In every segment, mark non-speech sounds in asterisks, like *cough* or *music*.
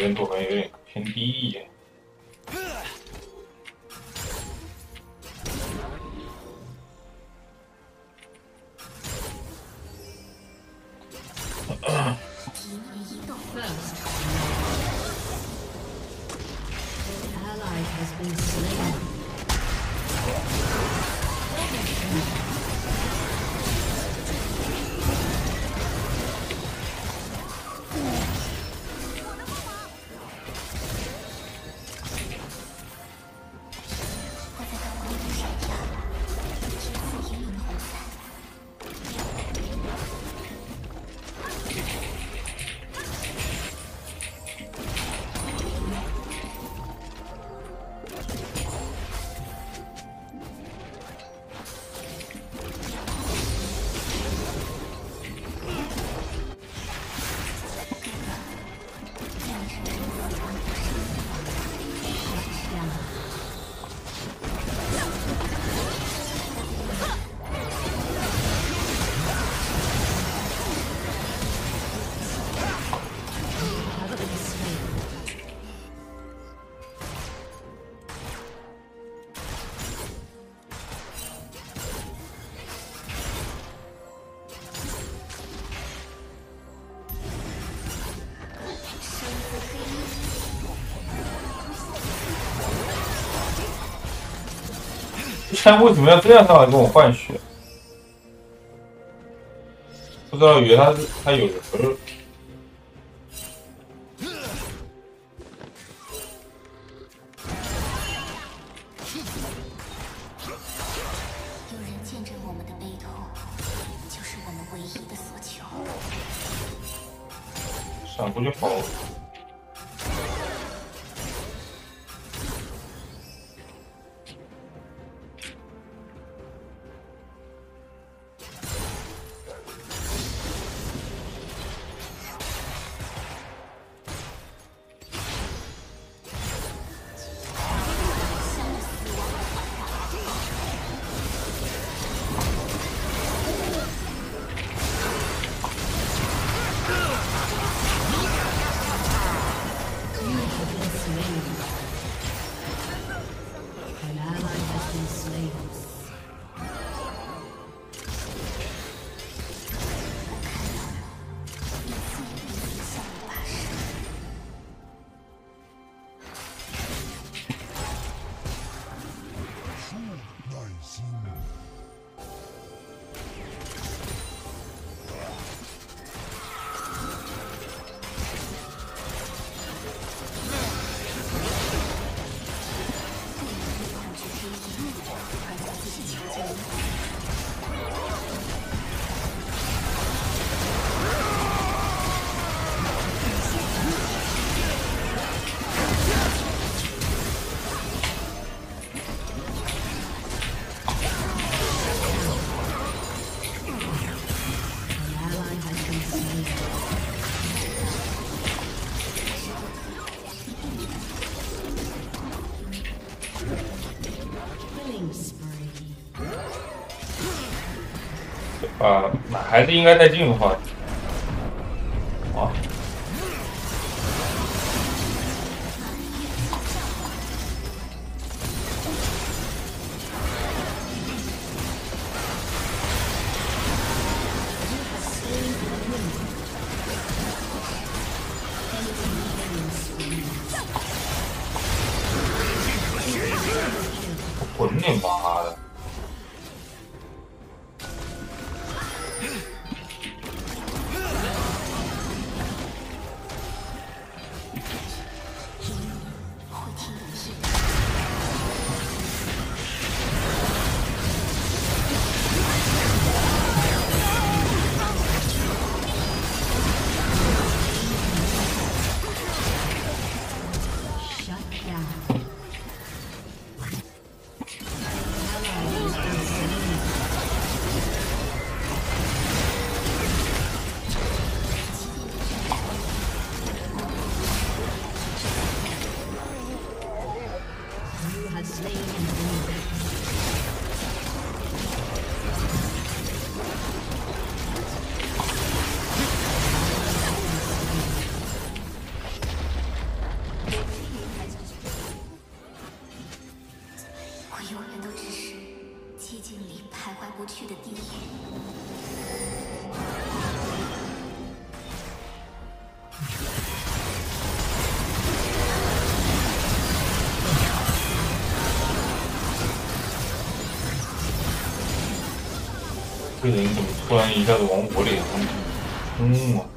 温度可能有点偏低一点。之前为什么要这样上来跟我换血？不知道以为他是他有人儿。有人见证我们的悲痛，就是还是应该带进化。啊，滚你妈这人怎么突然一下子往我脸上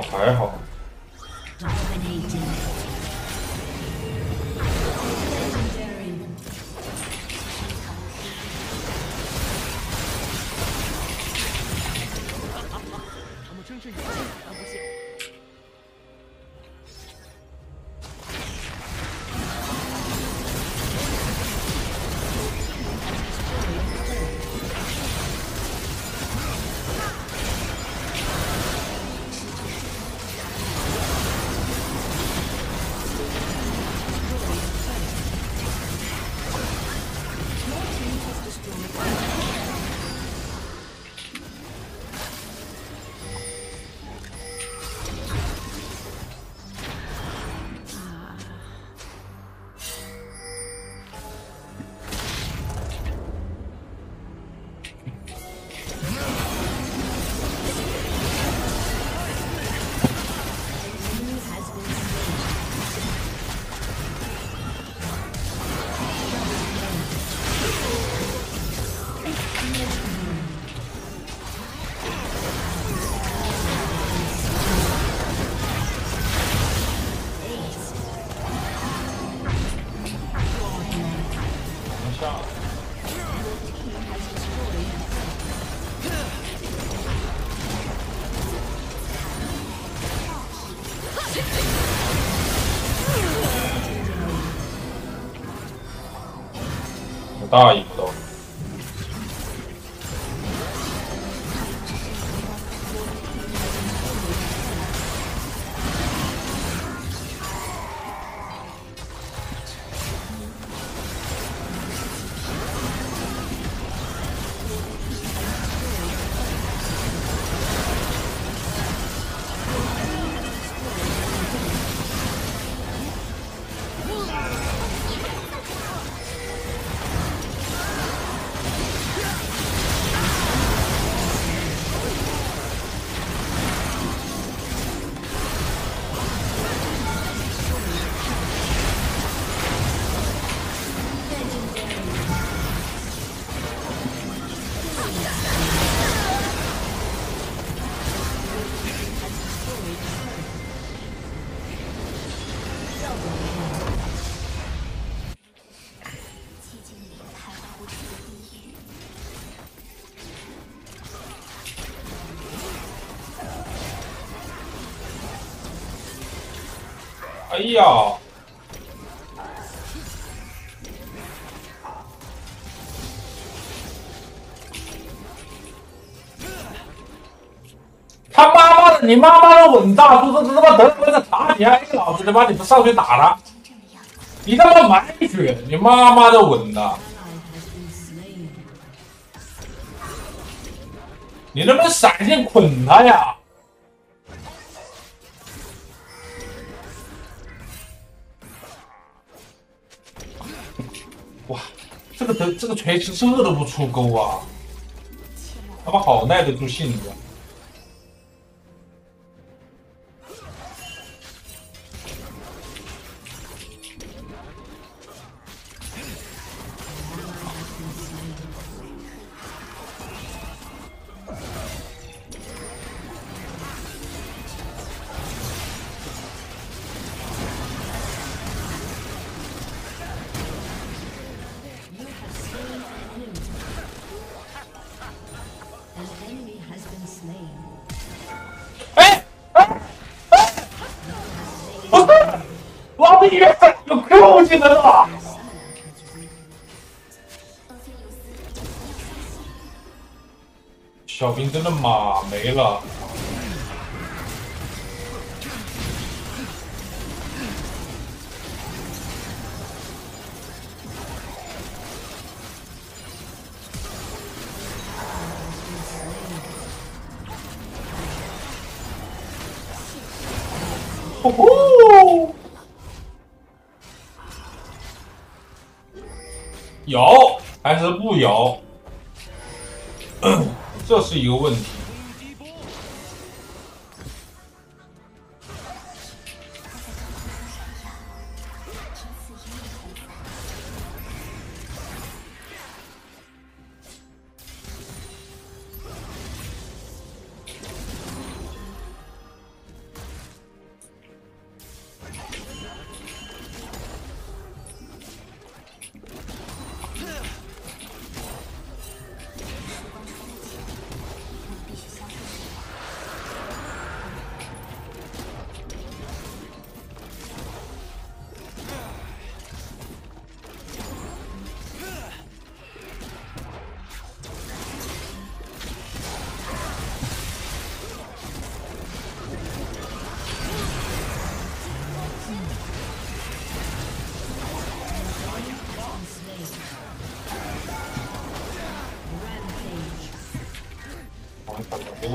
还好，我哎呀！你妈妈的稳，大叔，这他妈德国人的打你啊，你老子他妈你不上去打他，你他妈满血，你妈妈的稳的。你能不能闪现捆他呀？哇，这个德，这个锤子射都不出钩啊，他妈好耐得住性子啊。哎哎哎！老子以为有 Q 技能了。小兵真的马没了。哦吼，有还是不有？*coughs* 这是一个问题。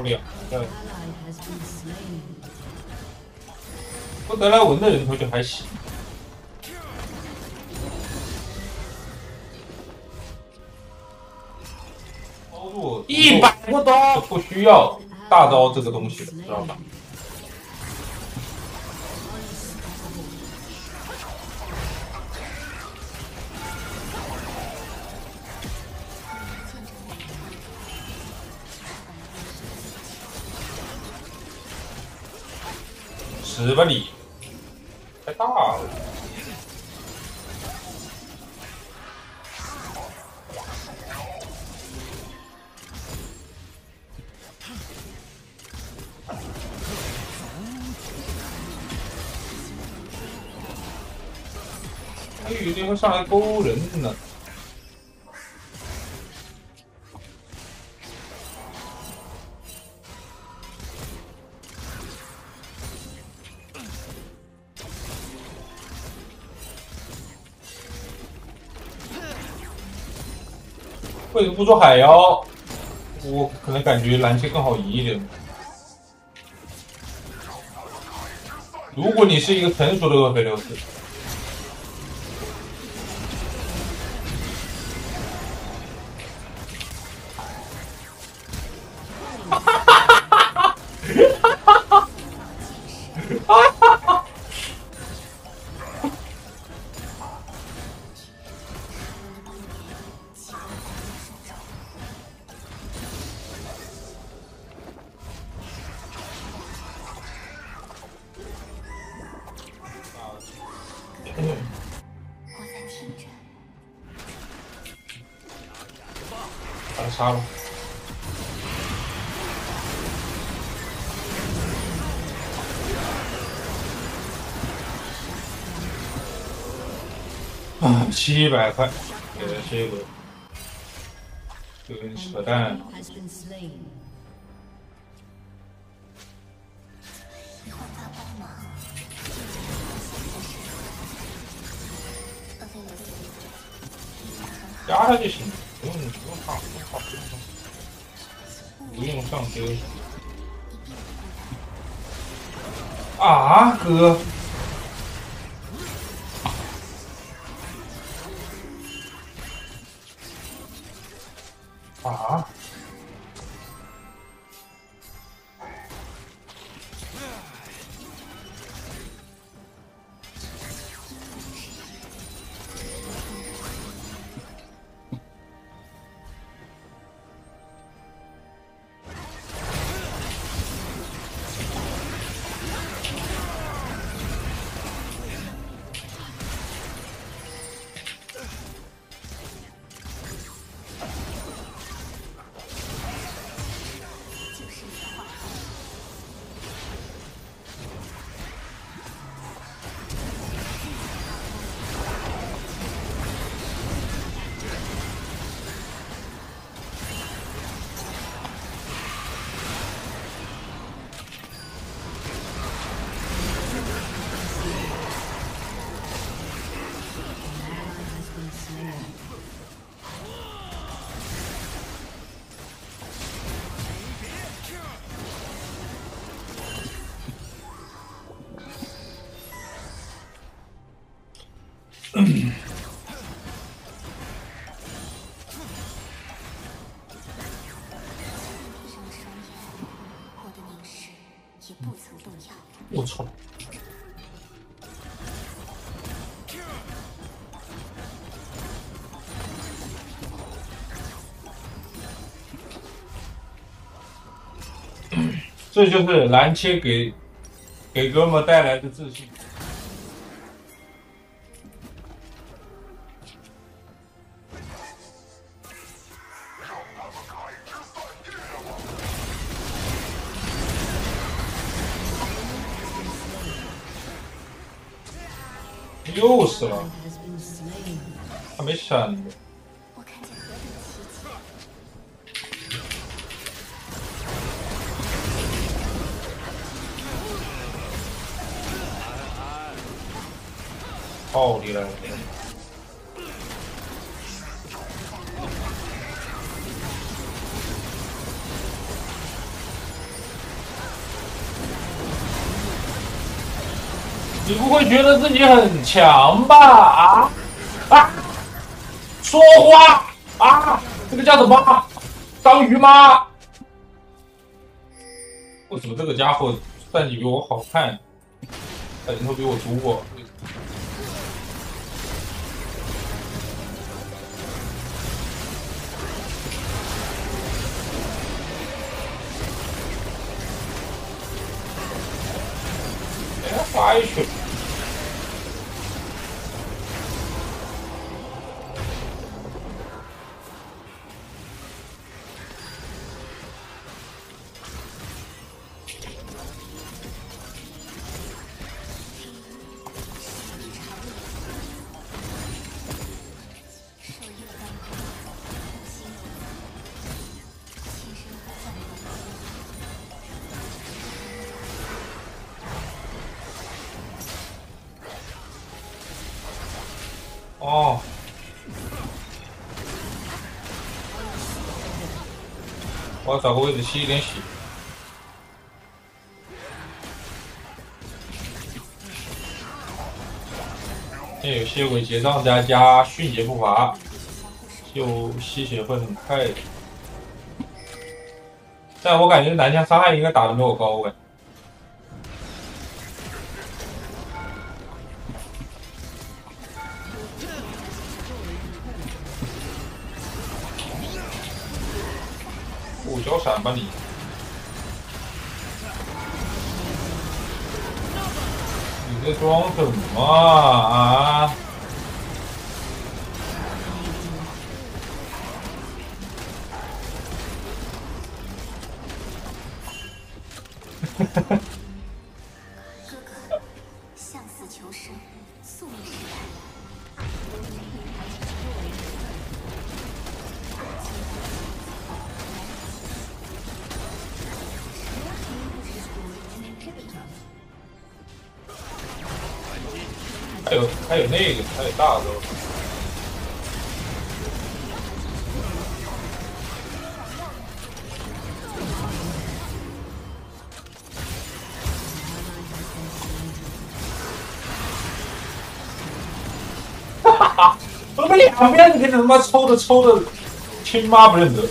不了.不德莱文的人头就还行。操作一百个刀不需要大招这个东西的，知道吧？十吧你，太大了。还以为会上来勾人呢。为什么不做海妖？我可能感觉蓝切更好赢一点。如果你是一个成熟的厄斐琉斯，我在听着，把他杀了。啊，七百块，给了这个，有点 An 扯淡。加他就行，不用不用怕，不用怕，不用怕，不用上车。啊，哥，我。操！这就是蓝切给给哥们带来的自信。又死了.还没闪呢。我看见何等奇迹！暴力来了！你不会觉得自己很强吧？啊啊！说话啊！这个叫什么？章鱼吗？为什么这个家伙战绩比我好看？他人头比我多。哎，发一我找个位置吸一点血。这有些鬼结账加加迅捷步伐，就吸血会很快。但我感觉南枪伤害应该打的没我高哎。交闪吧你！你在装什么啊？哥 *laughs* 还有还有那个，还有大招。哈哈哈！我他妈两边给你他妈抽的抽的，亲妈不认得。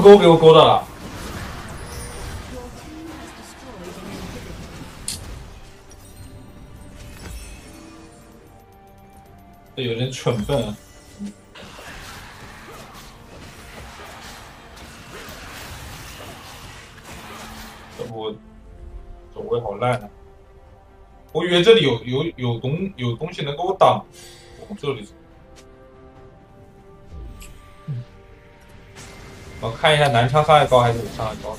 勾给我勾到了。这有点蠢笨。这我走位好烂啊！我以为这里有有有东有东西能给我挡，往这里我看一下男枪伤害高还是我伤害高。